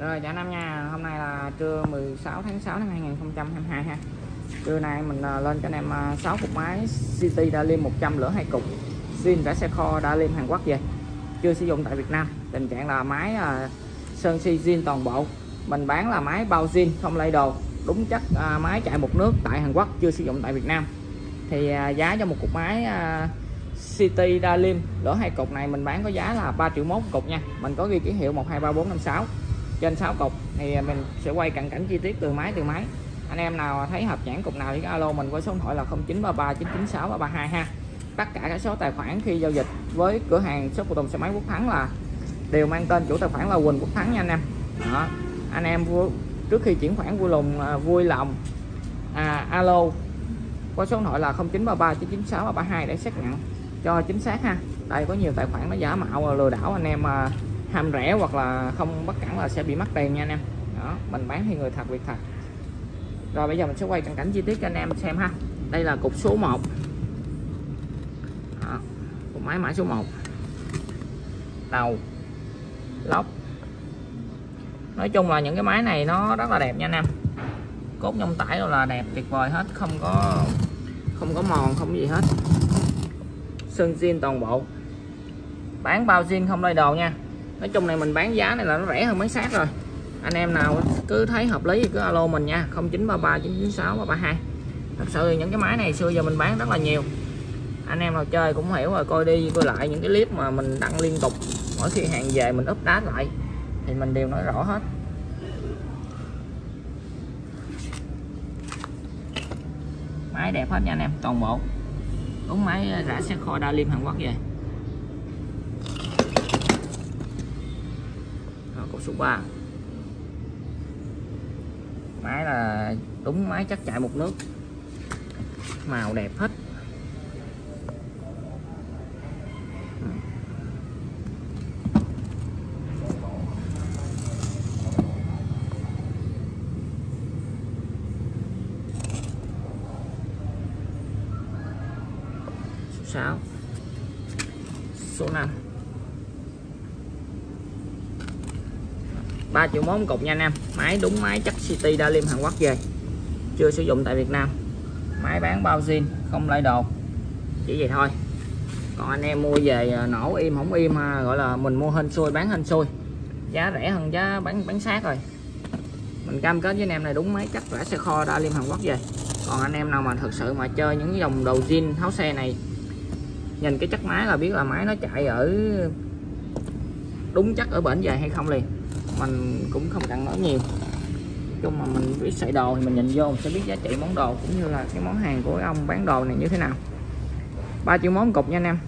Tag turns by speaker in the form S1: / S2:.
S1: Rồi chào năm nha, hôm nay là trưa 16 tháng 6 năm 2022 ha. Trưa nay mình à, lên cho anh em à, 6 cục máy City Dalim 100 lửa hai cục. xin cả xe kho đã lên Hàn Quốc về. Chưa sử dụng tại Việt Nam. Tình trạng là máy à, sơn si zin toàn bộ. Mình bán là máy bao zin không lay đồ. Đúng chất máy chạy một nước tại Hàn Quốc chưa sử dụng tại Việt Nam. Thì giá cho một cục máy à, City Dalim lửa hai cục này mình bán có giá là 3 triệu mốt cục nha. Mình có ghi ký hiệu 123456 trên 6 cục thì mình sẽ quay cận cảnh chi tiết từ máy từ máy. Anh em nào thấy hợp nhãn cục nào thì alo mình qua số điện thoại là 0933 996 332 ha. Tất cả các số tài khoản khi giao dịch với cửa hàng shop phụ tùng xe máy Quốc Thắng là đều mang tên chủ tài khoản là Quỳnh Quốc Thắng nha anh em. Đó. Anh em vui, trước khi chuyển khoản vui lòng à, vui lòng à, alo qua số điện thoại là 0933 996 332 để xác nhận cho chính xác ha. Đây có nhiều tài khoản nó giả mạo lừa đảo anh em à, tham ham rẻ hoặc là không bất cẩn là sẽ bị mất tiền nha anh em. Đó mình bán thì người thật việc thật. Rồi bây giờ mình sẽ quay cận cảnh chi tiết cho anh em xem ha. Đây là cục số 1 đó, cục máy mã số 1 đầu lóc. Nói chung là những cái máy này nó rất là đẹp nha anh em. Cốt nhông tải là đẹp tuyệt vời hết không có không có mòn không gì hết. Sơn zin toàn bộ. Bán bao zin không lay đồ nha nói chung này mình bán giá này là nó rẻ hơn máy sát rồi. Anh em nào cứ thấy hợp lý thì cứ alo mình nha. 0933 996 332 thật sự những cái máy này xưa giờ mình bán rất là nhiều. Anh em nào chơi cũng hiểu rồi, coi đi, coi lại những cái clip mà mình đăng liên tục. Mỗi khi hàng về mình update lại, thì mình đều nói rõ hết. Máy đẹp hết nha anh em, toàn bộ. Đúng máy rã xe kho đa liêm Hàn Quốc về. Cột số 3 máy là đúng, máy chắc chạy một nước. Màu đẹp hết. Số 6 số 5 3 triệu món cục nha anh em. Máy đúng máy chắc City Dalim Hàn Quốc về. Chưa sử dụng tại Việt Nam. Máy bán bao zin, không lấy đồ. Chỉ vậy thôi. Còn anh em mua về à, nổ im, không im à, gọi là mình mua hên xui, bán hên xui. Giá rẻ hơn giá bán bán sát rồi. Mình cam kết với anh em này đúng máy chắc rẻ xe kho Dalim Hàn Quốc về. Còn anh em nào mà thực sự mà chơi những dòng đầu zin, tháo xe này, nhìn cái chất máy là biết là máy nó chạy ở đúng chắc ở bển về hay không liền mình cũng không cần nói nhiều. Chung mà mình biết xài đồ thì mình nhìn vô mình sẽ biết giá trị món đồ cũng như là cái món hàng của ông bán đồ này như thế nào. Ba triệu món cục nha anh em.